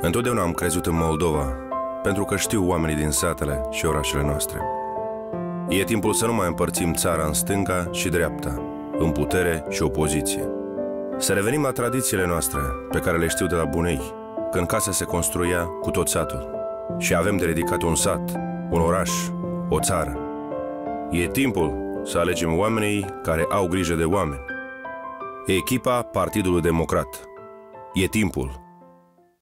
Întotdeauna am crezut în Moldova, pentru că știu oamenii din satele și orașele noastre. E timpul să nu mai împărțim țara în stânga și dreapta, în putere și opoziție. Să revenim la tradițiile noastre, pe care le știu de la bunei, când casa se construia cu tot satul. Și avem de ridicat un sat, un oraș, o țară. E timpul să alegem oamenii care au grijă de oameni. Echipa Partidului Democrat. E timpul